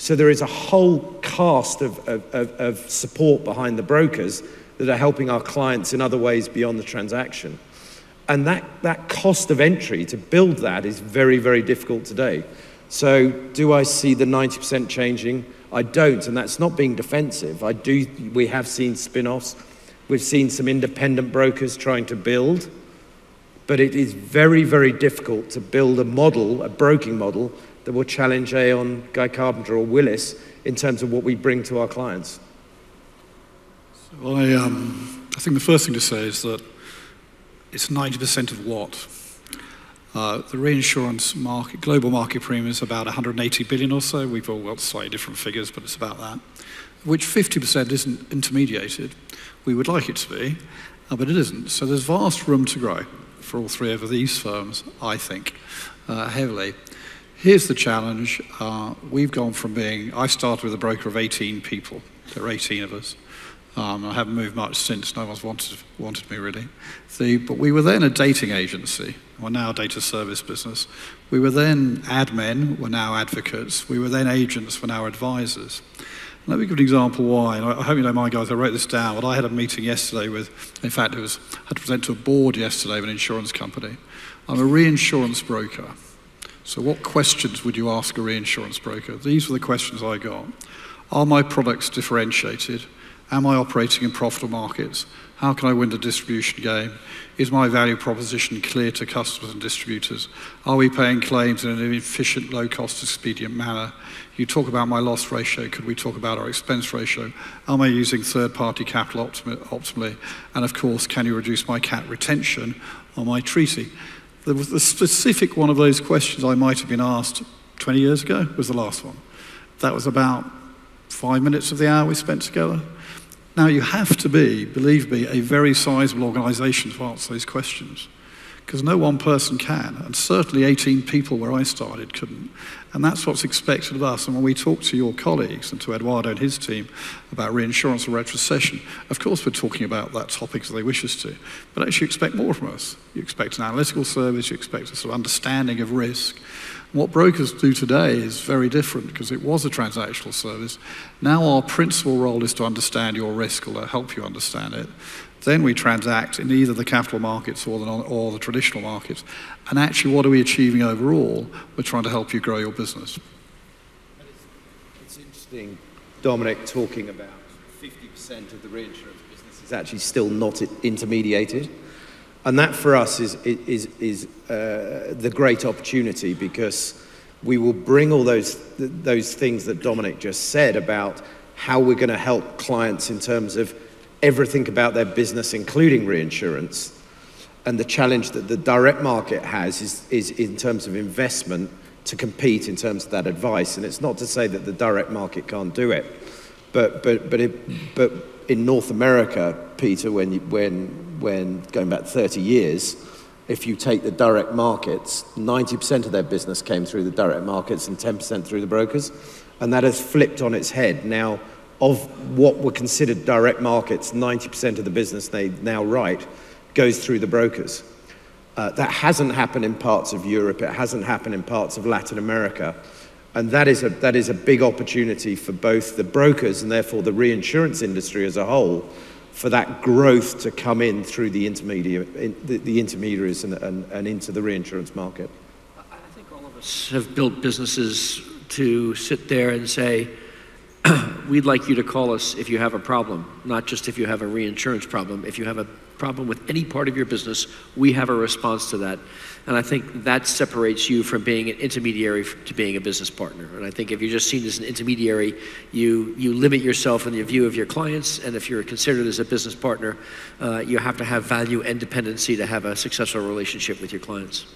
So there is a whole cast of, of, of, support behind the brokers that are helping our clients in other ways beyond the transaction. And that, that cost of entry to build that is very, very difficult today. So, do I see the 90% changing? I don't, and that's not being defensive. I do, we have seen spin offs, we've seen some independent brokers trying to build, but it is very, very difficult to build a model, a broking model, that will challenge Aon, Guy Carpenter, or Willis in terms of what we bring to our clients. So I, um, I think the first thing to say is that it's 90% of what? Uh, the reinsurance market, global market premium is about 180 billion or so. We've all got slightly different figures, but it's about that. Which 50% isn't intermediated. We would like it to be, uh, but it isn't. So there's vast room to grow for all three of these firms, I think, uh, heavily. Here's the challenge. Uh, we've gone from being, I started with a broker of 18 people. There are 18 of us. Um, I haven't moved much since. No one's wanted, wanted me really. The, but we were then a dating agency. We're now a data service business. We were then admin. We're now advocates. We were then agents. We're now advisors. Let me give an example why. And I hope you don't mind, guys. I wrote this down. But I had a meeting yesterday with, in fact, it was I had to present to a board yesterday of an insurance company. I'm a reinsurance broker. So, what questions would you ask a reinsurance broker? These were the questions I got. Are my products differentiated? Am I operating in profitable markets? How can I win the distribution game? Is my value proposition clear to customers and distributors? Are we paying claims in an efficient, low cost, expedient manner? You talk about my loss ratio. Could we talk about our expense ratio? Am I using third party capital optimally? And of course, can you reduce my cat retention on my treaty? The, specific one of those questions I might have been asked 20 years ago was the last one. That was about five minutes of the hour we spent together. Now, you have to be, believe me, a very sizable organisation to answer those questions because no one person can, and certainly 18 people where I started couldn't. And that's what's expected of us. And when we talk to your colleagues and to Eduardo and his team about reinsurance or retrocession, of course we're talking about that topic as they wish us to. But actually, you expect more from us. You expect an analytical service, you expect a sort of understanding of risk. What brokers do today is very different because it was a transactional service. Now our principal role is to understand your risk or to help you understand it. Then we transact in either the capital markets or the, non, or the traditional markets. And actually, what are we achieving overall? We're trying to help you grow your business. It's interesting, Dominic, talking about 50% of the reinsurance business is actually still not intermediated. And that for us is, is, is uh, the great opportunity because we will bring all those, those things that Dominic just said about how we're going to help clients in terms of everything about their business, including reinsurance. And the challenge that the direct market has is, is in terms of investment to compete in terms of that advice. And it's not to say that the direct market can't do it, but, but, but, it, but in North America, Peter, when, when when going back 30 years, if you take the direct markets, 90% of their business came through the direct markets and 10% through the brokers. And that has flipped on its head. Now, of what were considered direct markets, 90% of the business they now write goes through the brokers. Uh, that hasn't happened in parts of Europe, it hasn't happened in parts of Latin America. And that is, a, that is a big opportunity for both the brokers and therefore the reinsurance industry as a whole for that growth to come in through the, intermediate, the, the intermediaries and, and, and into the reinsurance market? I think all of us have built businesses to sit there and say, we'd like you to call us if you have a problem, not just if you have a reinsurance problem. If you have a problem with any part of your business, we have a response to that. And I think that separates you from being an intermediary to being a business partner. And I think if you're just seen as an intermediary, you, you limit yourself in the view of your clients. And if you're considered as a business partner, uh, you have to have value and dependency to have a successful relationship with your clients.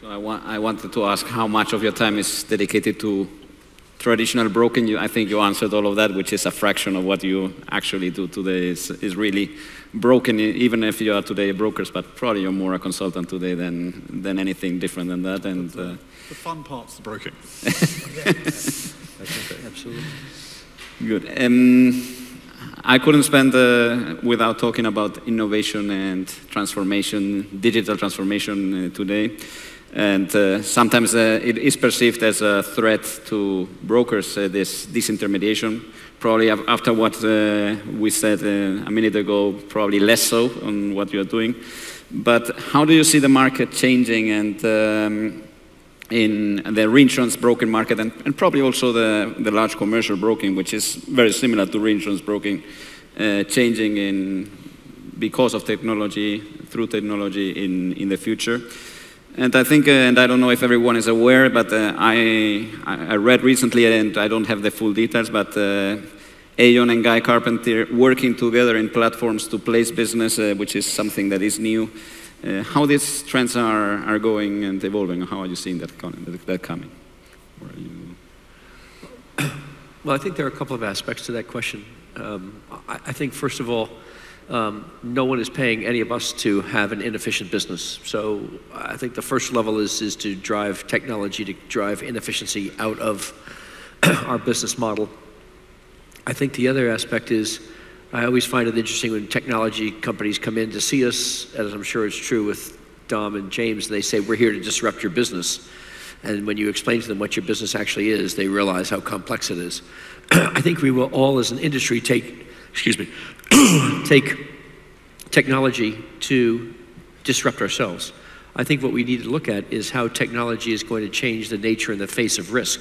So I, want, I wanted to ask how much of your time is dedicated to traditional broking, you, I think you answered all of that, which is a fraction of what you actually do today. Is, is really broken, even if you are today brokers, but probably you're more a consultant today than, than anything different than that. And the, uh, the fun part's the broking. Absolutely. Good. Um, I couldn't spend uh, without talking about innovation and transformation, digital transformation uh, today. And uh, sometimes uh, it is perceived as a threat to brokers, uh, this disintermediation. Probably after what uh, we said uh, a minute ago, probably less so on what you are doing. But how do you see the market changing and um, in the reinsurance broking market and, and, probably also the, the large commercial broking, which is very similar to reinsurance broking, uh, changing in, because of technology, through technology in, in the future? And I think, uh, and I don't know if everyone is aware, but uh, I, I read recently, and I don't have the full details, but uh, and Guy Carpenter working together in platforms to place business, uh, which is something that is new. Uh, how these trends are, are going and evolving, how are you seeing that, that coming? Well, I think there are a couple of aspects to that question. Um, I, I, think, first of all, um, no one is paying any of us to have an inefficient business. So I think the first level is, is to drive technology to drive inefficiency out of our business model. I think the other aspect is I always find it interesting when technology companies come in to see us, as I'm sure it's true with Dom and James, they say, We're here to disrupt your business. And when you explain to them what your business actually is, they realize how complex it is. I think we will all, as an industry, take, excuse me, take technology to disrupt ourselves. I think what we need to look at is how technology is going to change the nature and the face of risk.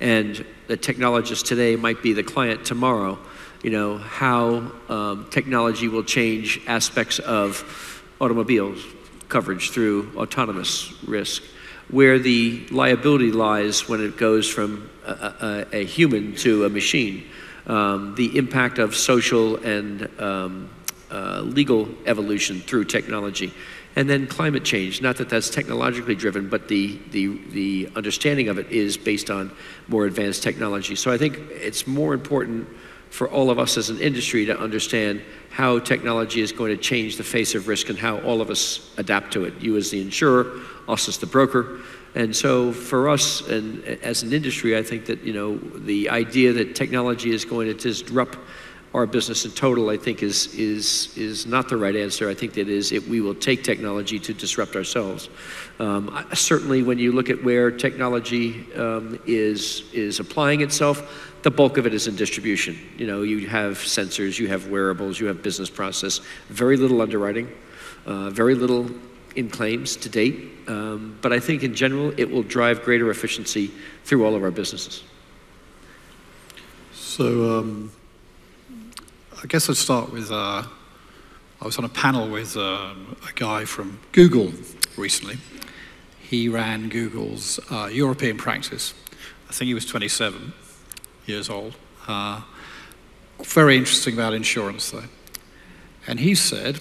And the technologist today might be the client tomorrow you know, how um, technology will change aspects of automobiles coverage through autonomous risk, where the liability lies when it goes from a, a, a human to a machine, um, the impact of social and um, uh, legal evolution through technology. And then climate change, not that that's technologically driven, but the, the, the understanding of it is based on more advanced technology. So I think it's more important for all of us as an industry to understand how technology is going to change the face of risk and how all of us adapt to it. You as the insurer, us as the broker. And so for us and as an industry, I think that, you know, the idea that technology is going to disrupt our business in total, I think is, is, is not the right answer. I think that is it, we will take technology to disrupt ourselves. Um, certainly when you look at where technology um, is, is applying itself, the bulk of it is in distribution. You know, you have sensors, you have wearables, you have business process, very little underwriting, uh, very little in claims to date. Um, but I think in general, it will drive greater efficiency through all of our businesses. So um, I guess I'd start with, uh, I was on a panel with um, a guy from Google recently. He ran Google's uh, European practice. I think he was 27 years old. Uh, very interesting about insurance, though. And he said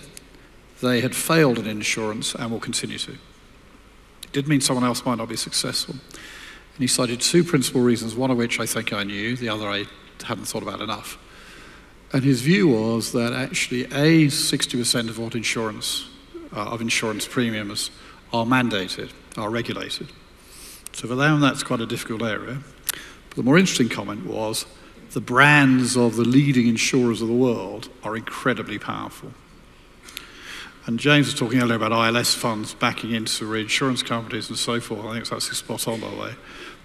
they had failed in insurance and will continue to. It did mean someone else might not be successful. And he cited two principal reasons, one of which I think I knew, the other I hadn't thought about enough. And his view was that actually, A, 60% of what insurance, uh, of insurance premiums are mandated, are regulated. So for them, that's quite a difficult area. But the more interesting comment was the brands of the leading insurers of the world are incredibly powerful. And James was talking earlier about ILS funds backing into reinsurance companies and so forth. I think it's actually spot on, by the way.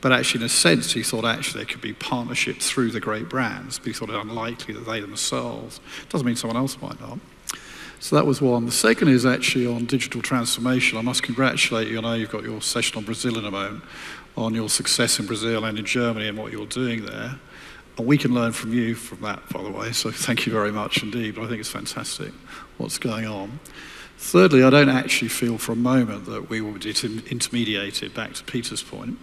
But actually, in a sense, he thought actually there could be partnership through the great brands, but he thought it unlikely that they themselves. Doesn't mean someone else might not. So that was one. The second is actually on digital transformation. I must congratulate you. I know you've got your session on Brazil in a moment on your success in Brazil and in Germany and what you're doing there. And we can learn from you from that, by the way. So thank you very much indeed. But I think it's fantastic what's going on. Thirdly, I don't actually feel for a moment that we will be intermediated, back to Peter's point.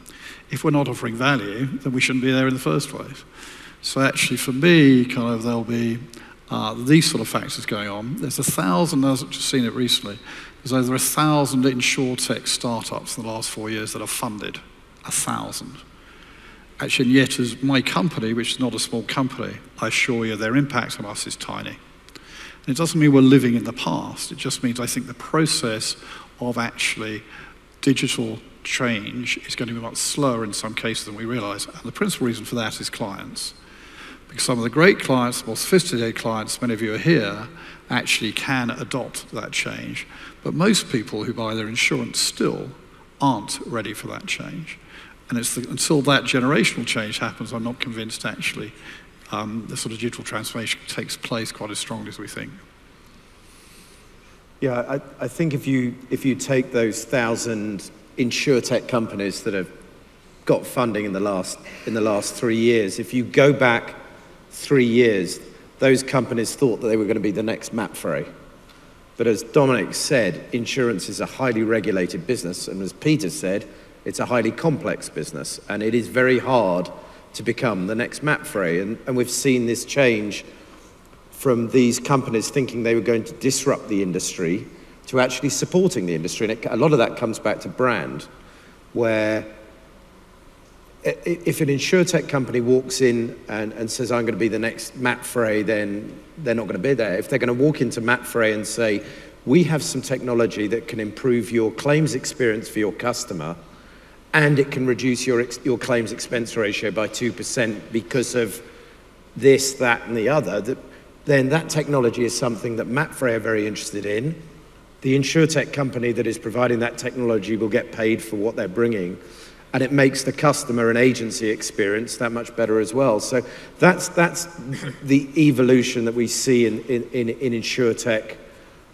If we're not offering value, then we shouldn't be there in the first place. So actually, for me, kind of there'll be uh, these sort of factors going on. There's a thousand, I've just seen it recently, there's over a thousand insurtech startups in the last four years that are funded a thousand. Actually, and yet, as my company, which is not a small company, I assure you their impact on us is tiny. It doesn't mean we're living in the past, it just means I think the process of actually digital change is going to be much slower in some cases than we realize. And the principal reason for that is clients. Because some of the great clients, the more sophisticated clients, many of you are here, actually can adopt that change. But most people who buy their insurance still aren't ready for that change. And it's the, until that generational change happens, I'm not convinced actually um, the sort of digital transformation takes place quite as strongly as we think. Yeah, I, I think if you, if you take those thousand insurtech companies that have got funding in the last, in the last three years, if you go back three years, those companies thought that they were going to be the next Mapfre. But as Dominic said, insurance is a highly regulated business, and as Peter said, it's a highly complex business, and it is very hard to become the next Mapfre. And, and we've seen this change from these companies thinking they were going to disrupt the industry, to actually supporting the industry. And it, a lot of that comes back to brand, where if an insurtech company walks in and, and says, I'm going to be the next Mapfre, then they're not going to be there. If they're going to walk into Mapfre and say, we have some technology that can improve your claims experience for your customer, and it can reduce your, your claims expense ratio by 2% because of this, that, and the other, that, then that technology is something that Mapfre are very interested in. The insurtech company that is providing that technology will get paid for what they're bringing and it makes the customer and agency experience that much better as well. So that's, that's the evolution that we see in, in, in, in InsurTech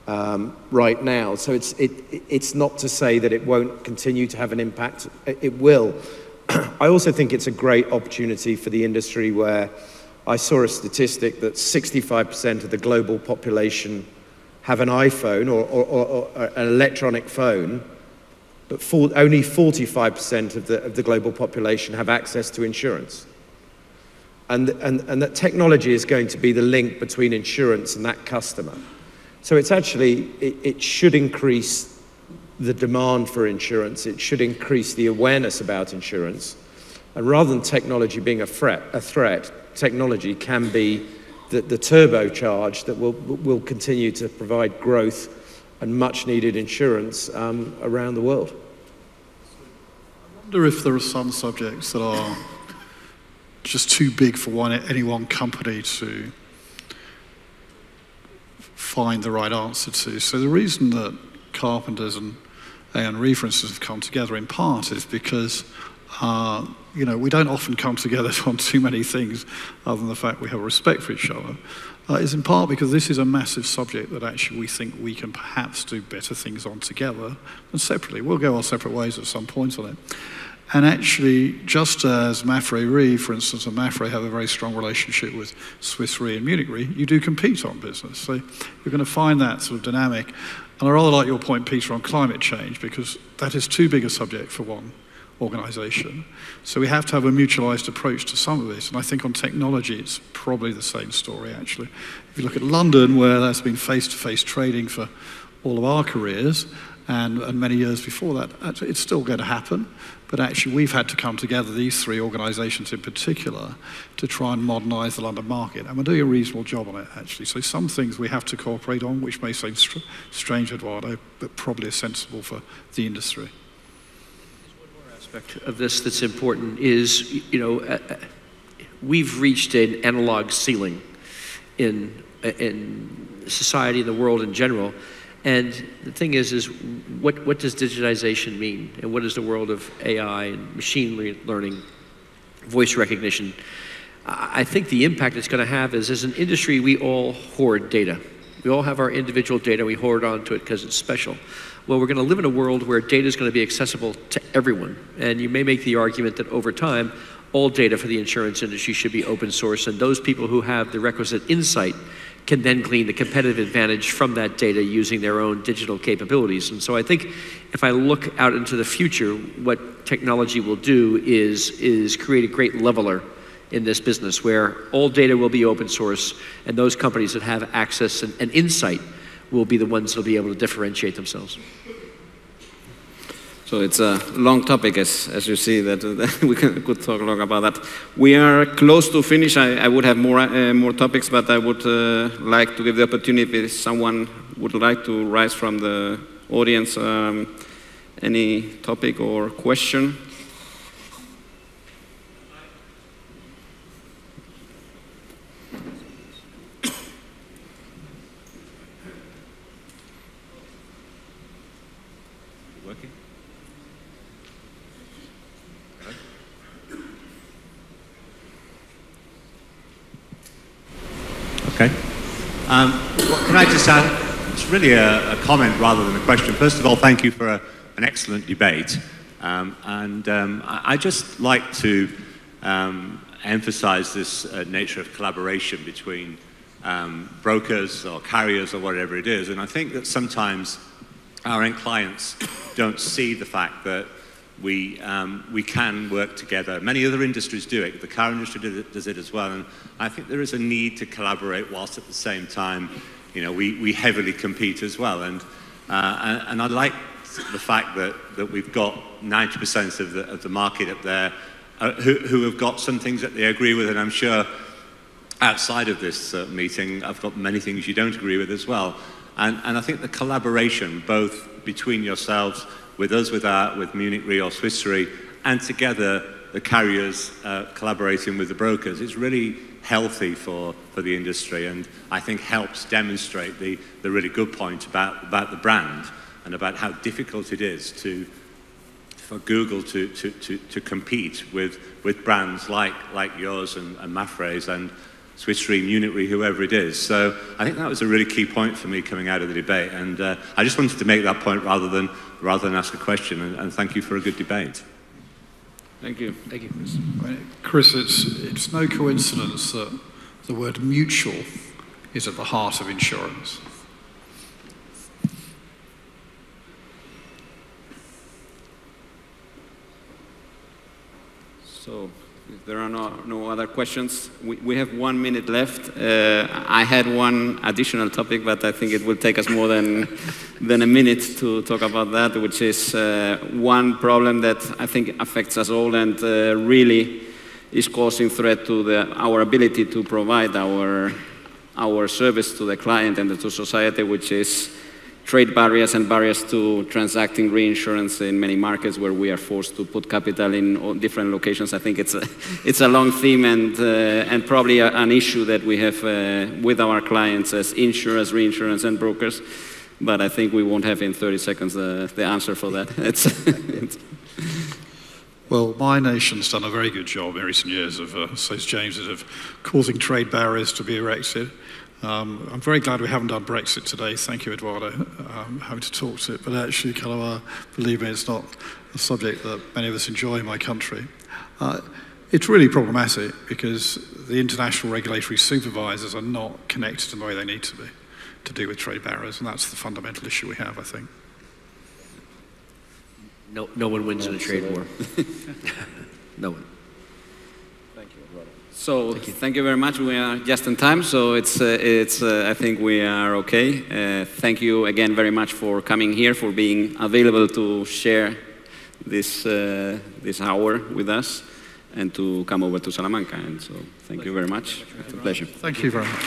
um, right now. So it's, it, it's not to say that it won't continue to have an impact, it will. I also think it's a great opportunity for the industry where I saw a statistic that 65% of the global population have an iPhone or, or, or, or an electronic phone but for, only 45% of the, of the global population have access to insurance. And, and, and that technology is going to be the link between insurance and that customer. So it's actually, it, it should increase the demand for insurance, it should increase the awareness about insurance. And rather than technology being a threat, a threat technology can be the, the turbocharge that will, will continue to provide growth and much needed insurance um, around the world. I wonder if there are some subjects that are just too big for one, any one company to find the right answer to. So the reason that carpenters and Aon Re, for instance, have come together in part is because uh, you know we don't often come together on too many things, other than the fact we have respect for each other uh, is in part because this is a massive subject that actually we think we can perhaps do better things on together than separately. We'll go our separate ways at some point on it. And actually, just as Mapfre Re, for instance, and Mapfre have a very strong relationship with Swiss Re and Munich Re, you do compete on business. So you're going to find that sort of dynamic. And I rather like your point, Peter, on climate change, because that is too big a subject for one organization. So we have to have a mutualized approach to some of this. And I think on technology, it's probably the same story, actually. If you look at London, where there's been face to face trading for all of our careers, and, and many years before that, it's still going to happen. But actually, we've had to come together, these three organizations in particular, to try and modernize the London market. And we're doing a reasonable job on it, actually. So some things we have to cooperate on, which may seem str- strange, Eduardo, but probably is sensible for the industry One more aspect of this that's important is, you know, uh, uh, we've reached an analog ceiling in, in society, in the world in general. And the thing is, is what, what does digitization mean? And what is the world of AI and machine learning, voice recognition? I think the impact it's going to have is as an industry, we all hoard data. We all have our individual data, we hoard onto it because it's special well, we're going to live in a world where data is going to be accessible to everyone. And you may make the argument that over time, all data for the insurance industry should be open source, and those people who have the requisite insight can then glean the competitive advantage from that data using their own digital capabilities. And so I think if I look out into the future, what technology will do is, is create a great leveler in this business where all data will be open source, and those companies that have access and, and insight will be the ones that will be able to differentiate themselves. So it's a long topic, as, as you see, that, that we can, could talk long about that. We are close to finish. I, I would have more, uh, more topics, but I would uh, like to give the opportunity if someone would like to rise from the audience um, any topic or question. Okay. Um, can I just add? It's really a, a, comment rather than a question. First of all, thank you for a, an excellent debate. Um, and um, I, I just like to um, emphasize this uh, nature of collaboration between um, brokers or carriers or whatever it is. And I think that sometimes our end clients don't see the fact that we, um, we can work together. Many other industries do it. The car industry does it as well. And I think there is a need to collaborate whilst at the same time, you know, we, we heavily compete as well. And Uh, and, I like the fact that, that we've got 90% of the, of the market up there uh, who, who have got some things that they agree with, and I'm sure outside of this uh, meeting, I've got many things you don't agree with as well. And, and I think the collaboration, both between yourselves, with us, with, our, with Munich Re or Swiss Re, and together the carriers uh, collaborating with the brokers, is really healthy for, for the industry and I think helps demonstrate the, the really good point about, about the brand and about how difficult it is to, for Google to, to, to, to compete with, with brands like, like yours and, and Mapfre's and Swiss Re, Munich Re, whoever it is. So I think that was a really key point for me coming out of the debate. And uh, I just wanted to make that point rather than, rather than ask a question. And, and thank you for a good debate. Thank you. Thank you. Chris, it's, it's no coincidence that the word mutual is at the heart of insurance. So, if there are no, no other questions, we, we have one minute left. Uh, I had one additional topic, but I think it will take us more than, than a minute to talk about that, which is uh, one problem that I think affects us all and uh, really is causing threat to the, our ability to provide our, our service to the client and to society, which is trade barriers and barriers to transacting reinsurance in many markets where we are forced to put capital in different locations. I think it's a, it's a long theme and, uh, and probably a, an issue that we have uh, with our clients as insurers, reinsurance, and brokers. But I think we won't have in 30 seconds the, the answer for that. It's, it's well, my nation's done a very good job in recent years of, uh, says James, of causing trade barriers to be erected. Um, I'm very glad we haven't done Brexit today. Thank you, Eduardo, um, having to talk to it. But actually, uh, believe me, it's not a subject that many of us enjoy in my country. Uh, it's really problematic because the international regulatory supervisors are not connected in the way they need to be to deal with trade barriers, and that's the fundamental issue we have, I think. No, no one wins in a trade war. no one. So thank you. thank you. very much. We are just in time, so it's uh, it's. Uh, I think we are okay. Uh, thank you again very much for coming here, for being available to share this uh, this hour with us, and to come over to Salamanca. And so, thank you very much. It's a pleasure. Thank you very much.